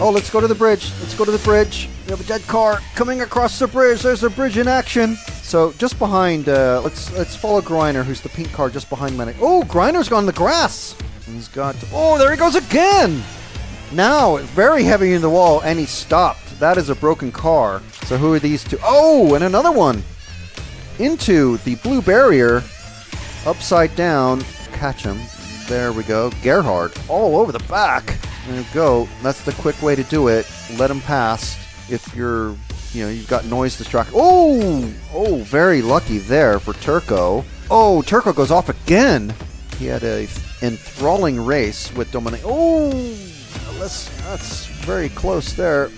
Oh, let's go to the bridge. Let's go to the bridge. We have a dead car coming across the bridge. There's a bridge in action. So just behind, uh, let's let's follow Griner, who's the pink car just behind Medic. Oh, Griner's gone in the grass. He's got. Oh, there he goes again. Now very heavy in the wall, and he stopped. That is a broken car. So who are these two? Oh, and another one into the blue barrier, upside down. Catch him. There we go. Gerhard all over the back. There go. That's the quick way to do it. Let him pass. If you're, you know, you've got noise distraction. Oh, oh, very lucky there for Turco. Oh, Turco goes off again. He had a enthralling race with Dominic. Oh, let's, that's very close there.